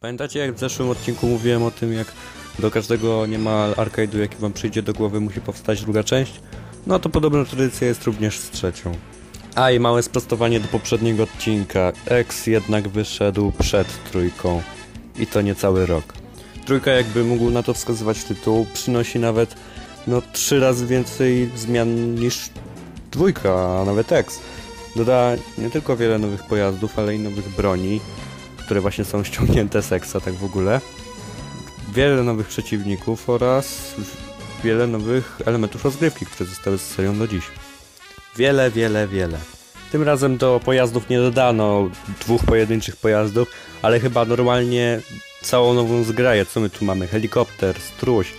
Pamiętacie jak w zeszłym odcinku mówiłem o tym, jak do każdego niemal arcade'u, jaki wam przyjdzie do głowy, musi powstać druga część? No to podobna tradycja jest również z trzecią. A i małe sprostowanie do poprzedniego odcinka. X jednak wyszedł przed trójką. I to nie cały rok. Trójka, jakby mógł na to wskazywać tytuł, przynosi nawet no trzy razy więcej zmian niż dwójka, a nawet X. Doda nie tylko wiele nowych pojazdów, ale i nowych broni, które właśnie są ściągnięte Exa tak w ogóle. Wiele nowych przeciwników oraz wiele nowych elementów rozgrywki, które zostały z serią do dziś. Wiele, wiele, wiele. Tym razem do pojazdów nie dodano dwóch pojedynczych pojazdów, ale chyba normalnie całą nową zgraję. Co my tu mamy? Helikopter, struś,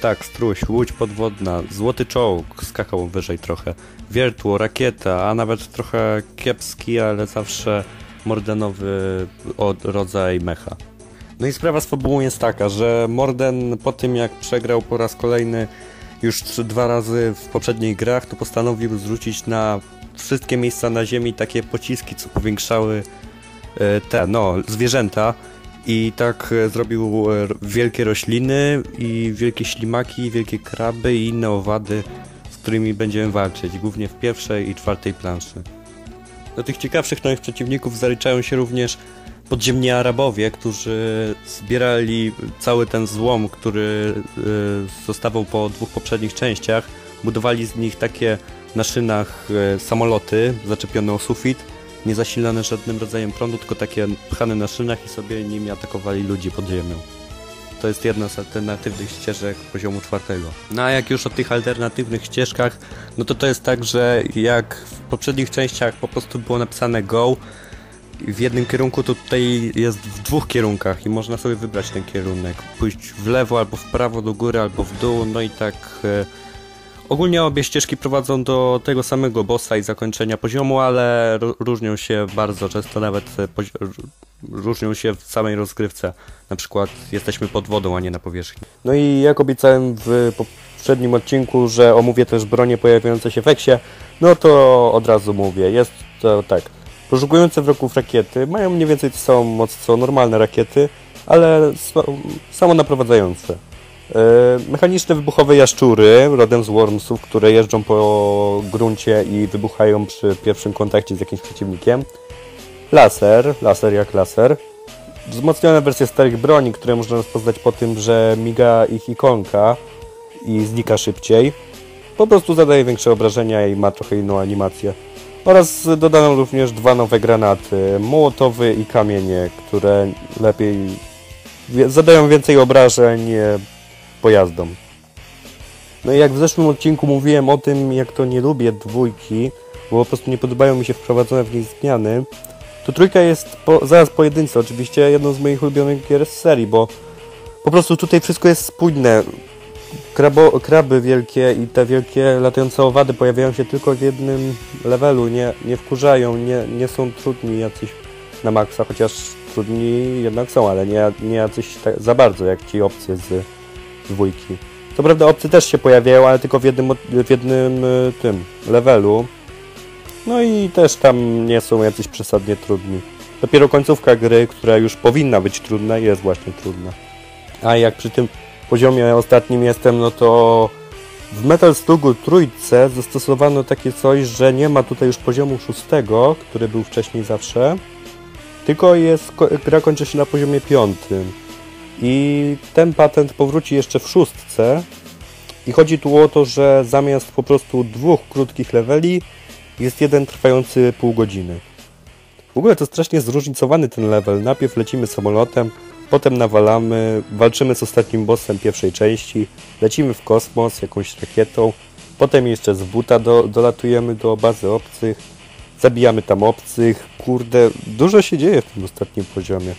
tak, struś, łódź podwodna, złoty czołg, skakał wyżej trochę, wiertło, rakieta, a nawet trochę kiepski, ale zawsze mordenowy od rodzaj mecha. No i sprawa z fabułą jest taka, że Morden po tym jak przegrał po raz kolejny już trzy, dwa razy w poprzednich grach, to postanowił zrzucić na wszystkie miejsca na ziemi takie pociski, co powiększały e, te, no, zwierzęta. I tak e, zrobił e, wielkie rośliny i wielkie ślimaki, wielkie kraby i inne owady, z którymi będziemy walczyć, głównie w pierwszej i czwartej planszy. Do tych ciekawszych nowych przeciwników zaliczają się również podziemni Arabowie, którzy zbierali cały ten złom, który y, zostawał po dwóch poprzednich częściach. Budowali z nich takie na szynach y, samoloty zaczepione o sufit, nie zasilane żadnym rodzajem prądu, tylko takie pchane na szynach i sobie nimi atakowali ludzi pod ziemią. To jest jedna z alternatywnych ścieżek poziomu czwartego. No a jak już o tych alternatywnych ścieżkach, no to to jest tak, że jak w poprzednich częściach po prostu było napisane go w jednym kierunku, to tutaj jest w dwóch kierunkach i można sobie wybrać ten kierunek. Pójść w lewo albo w prawo, do góry albo w dół, no i tak... E, Ogólnie obie ścieżki prowadzą do tego samego bossa i zakończenia poziomu, ale różnią się bardzo często, nawet różnią się w samej rozgrywce. Na przykład jesteśmy pod wodą, a nie na powierzchni. No i jak obiecałem w poprzednim odcinku, że omówię też bronie pojawiające się w Eksie, no to od razu mówię. Jest to tak. Poszukujące wrogów rakiety mają mniej więcej tę samą moc co normalne rakiety, ale samo naprowadzające. E, mechaniczne wybuchowe jaszczury, rodem z Wormsów, które jeżdżą po gruncie i wybuchają przy pierwszym kontakcie z jakimś przeciwnikiem. Laser, laser jak laser. Wzmocnione wersje starych broni, które można rozpoznać po tym, że miga ich ikonka i znika szybciej. Po prostu zadaje większe obrażenia i ma trochę inną animację. Oraz dodano również dwa nowe granaty, mołotowy i kamienie, które lepiej zadają więcej obrażeń pojazdom. No i jak w zeszłym odcinku mówiłem o tym, jak to nie lubię dwójki, bo po prostu nie podobają mi się wprowadzone w niej zmiany, to trójka jest po, zaraz pojedyncze, oczywiście jedną z moich ulubionych gier z serii, bo po prostu tutaj wszystko jest spójne. Krabo, kraby wielkie i te wielkie latające owady pojawiają się tylko w jednym levelu, nie, nie wkurzają, nie, nie są trudni jacyś na maksa, chociaż trudni jednak są, ale nie, nie jacyś tak, za bardzo jak ci opcje z dwójki. Co prawda opcje też się pojawiają, ale tylko w jednym, w jednym y, tym levelu. No i też tam nie są jacyś przesadnie trudni. Dopiero końcówka gry, która już powinna być trudna, jest właśnie trudna. A jak przy tym poziomie ostatnim jestem, no to w Metal Slugu trójce zastosowano takie coś, że nie ma tutaj już poziomu szóstego, który był wcześniej zawsze, tylko jest, gra kończy się na poziomie piątym. I ten patent powróci jeszcze w szóstce. I chodzi tu o to, że zamiast po prostu dwóch krótkich leveli jest jeden trwający pół godziny. W ogóle to strasznie zróżnicowany ten level. Najpierw lecimy samolotem, potem nawalamy, walczymy z ostatnim bossem pierwszej części, lecimy w kosmos jakąś rakietą, potem jeszcze z buta do, dolatujemy do bazy obcych, zabijamy tam obcych. Kurde, dużo się dzieje w tym ostatnim poziomie.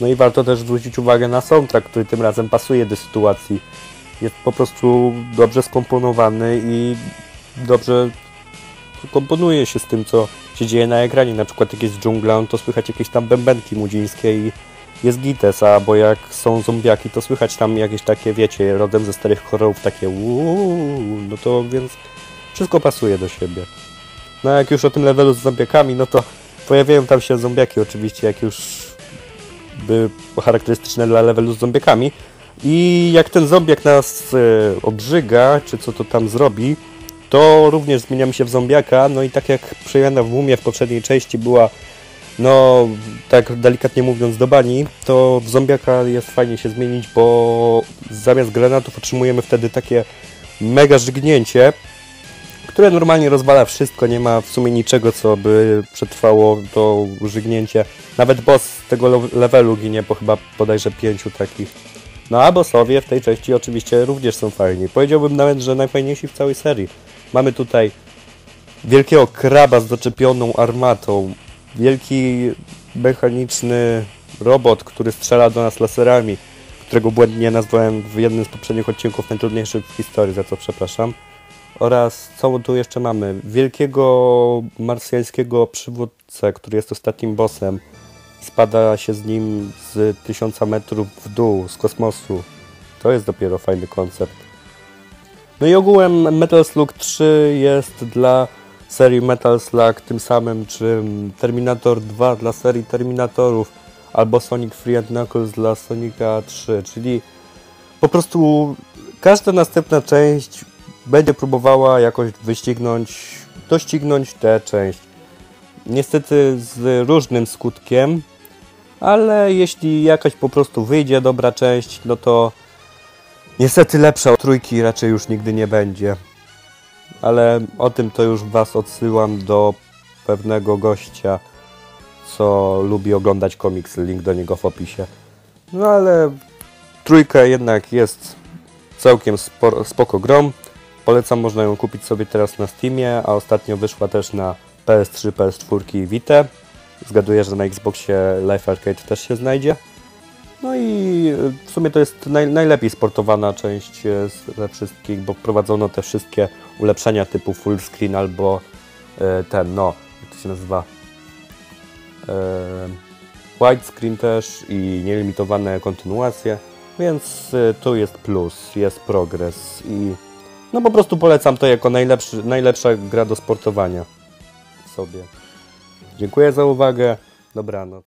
No i warto też zwrócić uwagę na soundtrack, który tym razem pasuje do sytuacji. Jest po prostu dobrze skomponowany i dobrze komponuje się z tym, co się dzieje na ekranie. Na przykład jak jest dżungla, to słychać jakieś tam bębenki młodzińskie i jest gites, bo jak są zombiaki, to słychać tam jakieś takie, wiecie, rodem ze starych horrorów, takie uuu, no to więc wszystko pasuje do siebie. No jak już o tym levelu z zombiakami, no to pojawiają tam się zombiaki oczywiście, jak już charakterystyczne dla levelu z zombiekami. I jak ten zombiak nas e, obrzyga, czy co to tam zrobi, to również zmieniamy się w zombiaka. No i tak jak przejana w mumie w poprzedniej części była, no tak delikatnie mówiąc, do bani, to w zombiaka jest fajnie się zmienić, bo zamiast granatów otrzymujemy wtedy takie mega żygnięcie, które normalnie rozwala wszystko, nie ma w sumie niczego, co by przetrwało to żygnięcie. Nawet boss z tego levelu ginie po chyba bodajże pięciu takich. No a bossowie w tej części oczywiście również są fajni. Powiedziałbym nawet, że najfajniejsi w całej serii. Mamy tutaj wielkiego kraba z doczepioną armatą, wielki mechaniczny robot, który strzela do nas laserami, którego błędnie nazwałem w jednym z poprzednich odcinków najtrudniejszych w historii, za co przepraszam. Oraz co tu jeszcze mamy? Wielkiego marsjańskiego przywódcę, który jest ostatnim bossem. Spada się z nim z tysiąca metrów w dół, z kosmosu. To jest dopiero fajny koncept. No i ogółem Metal Slug 3 jest dla serii Metal Slug tym samym, czym Terminator 2 dla serii Terminatorów, albo Sonic Free and Knuckles dla Sonica 3, czyli po prostu każda następna część będzie próbowała jakoś wyścignąć, doścignąć tę część. Niestety z różnym skutkiem, ale jeśli jakaś po prostu wyjdzie dobra część, no to niestety lepsza od trójki raczej już nigdy nie będzie. Ale o tym to już Was odsyłam do pewnego gościa, co lubi oglądać komiksy, link do niego w opisie. No ale trójka jednak jest całkiem spoko grom. Polecam, można ją kupić sobie teraz na Steamie, a ostatnio wyszła też na PS3, PS4 i Vita. Zgaduję, że na Xboxie Live Arcade też się znajdzie. No i w sumie to jest naj, najlepiej sportowana część ze wszystkich, bo wprowadzono te wszystkie ulepszenia typu full screen albo e, ten, no, jak to się nazywa? E, widescreen też i nielimitowane kontynuacje, więc e, tu jest plus, jest progres i no po prostu polecam to jako najlepszy, najlepsza gra do sportowania sobie. Dziękuję za uwagę. Dobranoc.